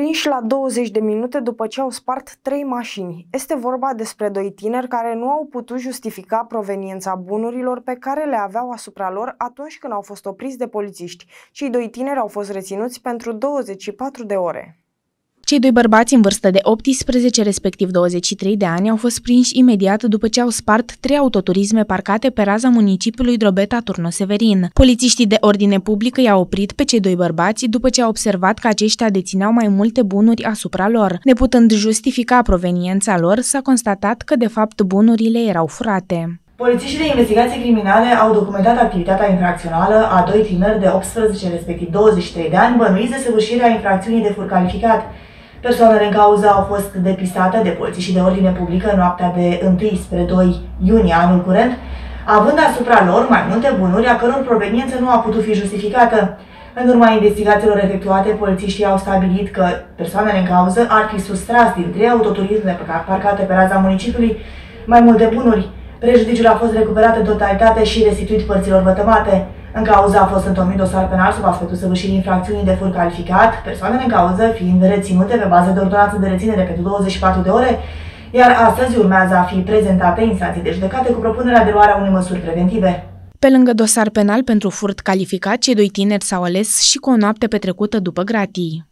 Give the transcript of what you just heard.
prinși la 20 de minute după ce au spart trei mașini. Este vorba despre doi tineri care nu au putut justifica proveniența bunurilor pe care le aveau asupra lor atunci când au fost opriți de polițiști. Cei doi tineri au fost reținuți pentru 24 de ore. Cei doi bărbați în vârstă de 18, respectiv 23 de ani, au fost prinși imediat după ce au spart trei autoturisme parcate pe raza municipiului Drobeta Turno Severin. Polițiștii de ordine publică i-au oprit pe cei doi bărbați după ce au observat că aceștia dețineau mai multe bunuri asupra lor. Neputând justifica proveniența lor, s-a constatat că de fapt bunurile erau furate. Polițiștii de investigații criminale au documentat activitatea infracțională a doi tineri de 18, respectiv 23 de ani, bănuiți de săvârșirea infracțiunii de fur calificat. Persoanele în cauză au fost depistate de poliție și de ordine publică în noaptea de 1 spre 2 iunie anul curent, având asupra lor mai multe bunuri a căror proveniență nu a putut fi justificată. În urma investigațiilor efectuate, polițiștii au stabilit că persoanele în cauză ar fi sustras din trei autoturisme parcate pe raza municipiului mai multe bunuri. Prejudiciul a fost recuperat în totalitate și restituit părților vătămate. În cauză a fost întocmit dosar penal sub aspectul săvârșirii infracțiunii de fur calificat, persoanele în cauză fiind reținute pe bază de ordonanță de reținere pentru 24 de ore, iar astăzi urmează a fi prezentate instanții de judecate cu propunerea de luarea unei măsuri preventive. Pe lângă dosar penal pentru furt calificat, cei doi tineri s-au ales și cu o noapte petrecută după gratii.